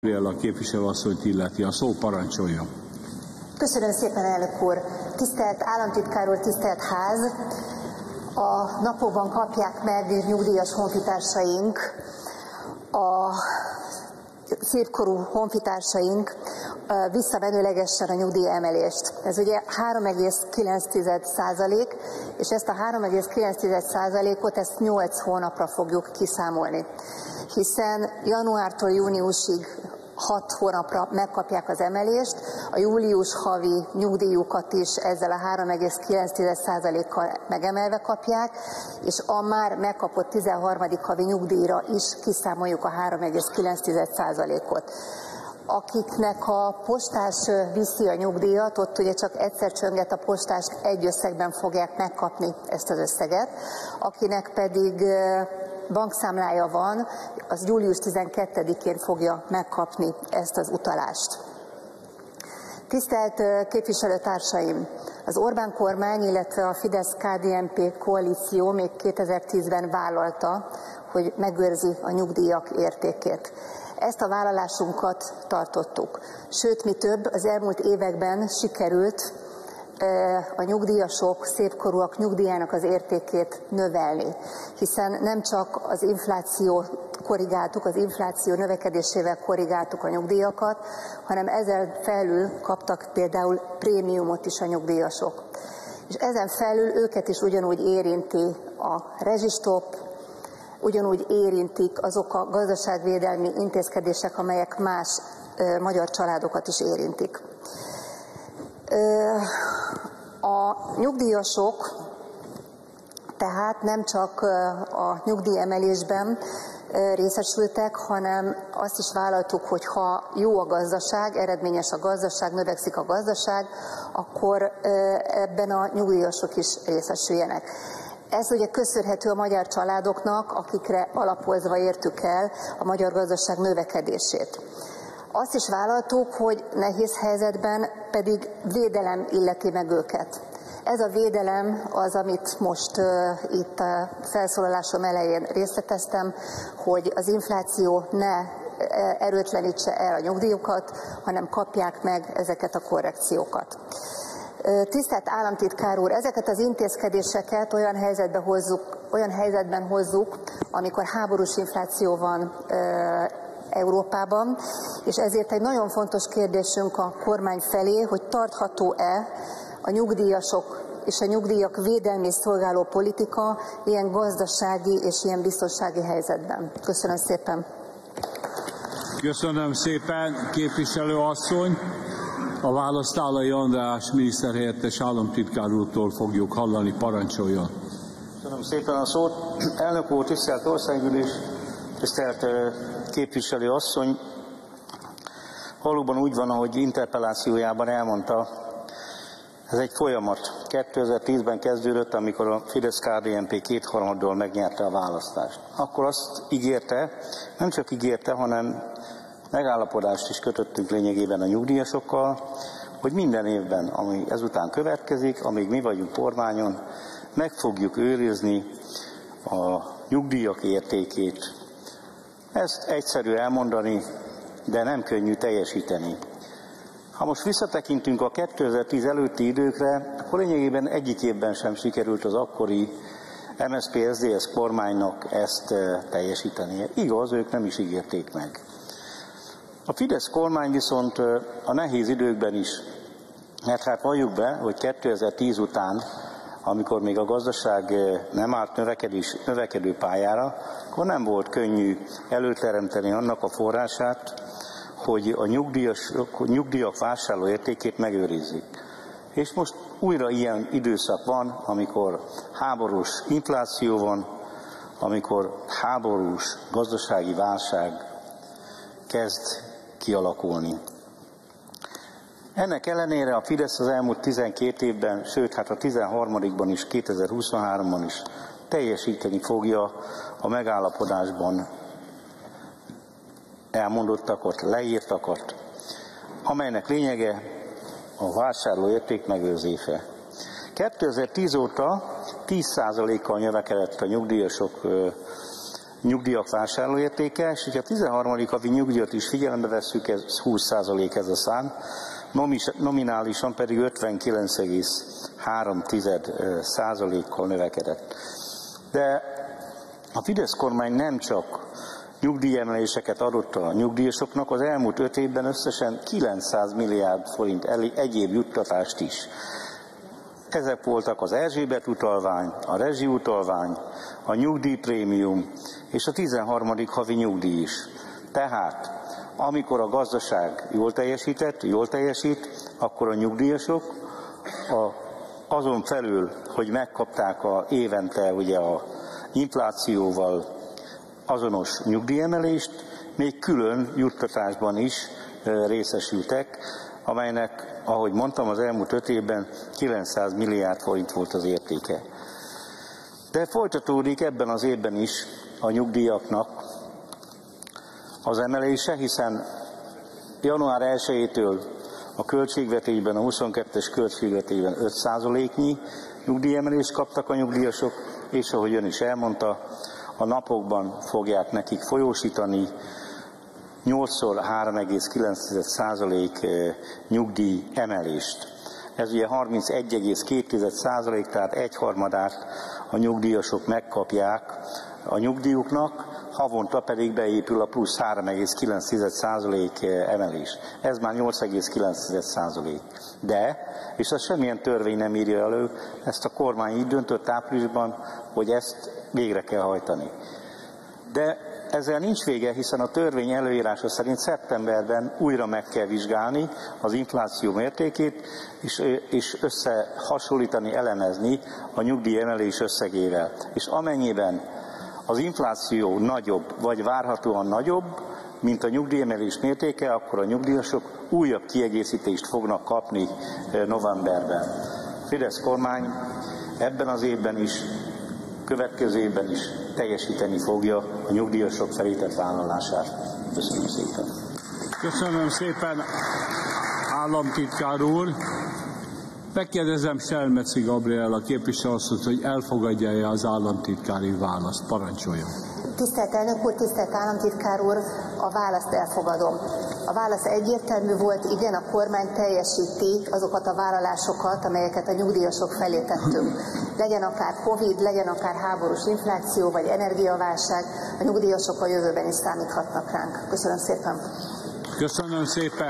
a képviselőasszonyt illeti. A szó parancsolja. Köszönöm szépen, elnök úr. Tisztelt államtitkár úr, tisztelt ház! A napokban kapják meg nyugdíjas honfitársaink, a szépkorú honfitársaink visszamenőlegesen a nyugdíj emelést. Ez ugye 3,9 százalék, és ezt a 3,9 százalékot ezt 8 hónapra fogjuk kiszámolni hiszen januártól júniusig hat hónapra megkapják az emelést, a július havi nyugdíjukat is ezzel a 3,9%-kal megemelve kapják, és a már megkapott 13. havi nyugdíjra is kiszámoljuk a 3,9%-ot akiknek a postás viszi a nyugdíjat, ott ugye csak egyszer csönget a postás, egy összegben fogják megkapni ezt az összeget, akinek pedig bankszámlája van, az július 12-én fogja megkapni ezt az utalást. Tisztelt képviselőtársaim! Az Orbán kormány, illetve a Fidesz-KDNP koalíció még 2010-ben vállalta, hogy megőrzi a nyugdíjak értékét. Ezt a vállalásunkat tartottuk. Sőt, mi több, az elmúlt években sikerült a nyugdíjasok, szépkorúak nyugdíjának az értékét növelni, hiszen nem csak az infláció korrigáltuk, az infláció növekedésével korrigáltuk a nyugdíjakat, hanem ezzel felül kaptak például prémiumot is a nyugdíjasok. És ezen felül őket is ugyanúgy érinti a rezsistop, ugyanúgy érintik azok a gazdaságvédelmi intézkedések, amelyek más magyar családokat is érintik. A nyugdíjasok tehát nem csak a nyugdíjemelésben részesültek, hanem azt is vállaltuk, hogy ha jó a gazdaság, eredményes a gazdaság, növekszik a gazdaság, akkor ebben a nyugdíjasok is részesüljenek. Ez ugye köszönhető a magyar családoknak, akikre alapozva értük el a magyar gazdaság növekedését. Azt is vállaltuk, hogy nehéz helyzetben pedig védelem illeti meg őket. Ez a védelem az, amit most uh, itt a felszólalásom elején részleteztem, hogy az infláció ne erőtlenítse el a nyugdíjukat, hanem kapják meg ezeket a korrekciókat. Tisztelt államtitkár úr, ezeket az intézkedéseket olyan helyzetben hozzuk, olyan helyzetben hozzuk amikor háborús infláció van Európában, és ezért egy nagyon fontos kérdésünk a kormány felé, hogy tartható-e a nyugdíjasok és a nyugdíjak védelmi szolgáló politika ilyen gazdasági és ilyen biztonsági helyzetben. Köszönöm szépen. Köszönöm szépen, képviselő asszony. A választ Állai András miniszterhelyettes államtitkár úrtól fogjuk hallani, parancsoljon. Köszönöm szépen a szót. Elnök úr, tisztelt országgyűlés, tisztelt képviselő asszony. Valóban úgy van, ahogy interpellációjában elmondta, ez egy folyamat. 2010-ben kezdődött, amikor a Fidesz-KDNP kétharmaddal megnyerte a választást. Akkor azt ígérte, nem csak ígérte, hanem megállapodást is kötöttünk lényegében a nyugdíjasokkal, hogy minden évben, ami ezután következik, amíg mi vagyunk kormányon, meg fogjuk őrizni a nyugdíjak értékét. Ezt egyszerű elmondani, de nem könnyű teljesíteni. Ha most visszatekintünk a 2010 előtti időkre, akkor lényegében egyik évben sem sikerült az akkori MSZP-SZDSZ kormánynak ezt eh, teljesítenie. Igaz, ők nem is ígérték meg. A Fidesz kormány viszont eh, a nehéz időkben is, mert hát valljuk be, hogy 2010 után, amikor még a gazdaság nem állt növekedés, növekedő pályára, akkor nem volt könnyű előteremteni annak a forrását, hogy a nyugdíjas, nyugdíjak vásárló értékét megőrizzük. És most újra ilyen időszak van, amikor háborús infláció van, amikor háborús gazdasági válság kezd kialakulni. Ennek ellenére a Fidesz az elmúlt 12 évben, sőt, hát a 13-ban is, 2023-ban is teljesíteni fogja a megállapodásban elmondottakat, leírtakat, amelynek lényege a vásárló érték megőrzése. 2010 óta 10%-kal növekedett a nyugdíjasok nyugdíjak vásárlóértéke, és hogyha a 13. havi nyugdíjat is figyelembe vesszük, ez 20% ez a szám, nominálisan pedig 59,3%-kal növekedett. De a Fidesz kormány nem csak nyugdíjemeléseket adott a nyugdíjasoknak, az elmúlt öt évben összesen 900 milliárd forint egyéb juttatást is. Ezek voltak az Erzsébet utalvány, a rezsi utalvány, a nyugdíjprémium és a 13. havi nyugdíj is. Tehát, amikor a gazdaság jól teljesített, jól teljesít, akkor a nyugdíjasok a, azon felül, hogy megkapták a évente ugye a inflációval azonos nyugdíjemelést, még külön juttatásban is részesültek, amelynek, ahogy mondtam, az elmúlt öt évben 900 milliárd forint volt az értéke. De folytatódik ebben az évben is a nyugdíjaknak az emelése, hiszen január 1-től a költségvetésben, a 22-es költségvetésben 5%-nyi nyugdíjemelést kaptak a nyugdíjasok, és ahogy ön is elmondta, a napokban fogják nekik folyósítani 8-szor 3,9% eh, nyugdíj emelést. Ez ugye 31,2%, tehát egyharmadát a nyugdíjasok megkapják a nyugdíjuknak, havonta pedig beépül a plusz 3,9% eh, emelés. Ez már 8,9%. De, és ez semmilyen törvény nem írja elő, ezt a kormány így döntött áprilisban, hogy ezt végre kell hajtani. De ezzel nincs vége, hiszen a törvény előírása szerint szeptemberben újra meg kell vizsgálni az infláció mértékét, és, és összehasonlítani, elemezni a nyugdíjemelés összegével. És amennyiben az infláció nagyobb, vagy várhatóan nagyobb, mint a nyugdíjemelés mértéke, akkor a nyugdíjasok újabb kiegészítést fognak kapni eh, novemberben. Fidesz kormány ebben az évben is, következő évben is teljesíteni fogja a nyugdíjasok felített vállalását. Köszönöm szépen. Köszönöm szépen, államtitkár úr. Megkérdezem Selmeci Gabriel képviselő azt, hogy elfogadja-e az államtitkári választ. Parancsoljon. Tisztelt elnök úr, tisztelt államtitkár úr, a választ elfogadom. A válasz egyértelmű volt, igen, a kormány teljesíti azokat a vállalásokat, amelyeket a nyugdíjasok felé tettünk. Legyen akár Covid, legyen akár háborús infláció, vagy energiaválság, a nyugdíjasok a jövőben is számíthatnak ránk. Köszönöm szépen. Köszönöm szépen.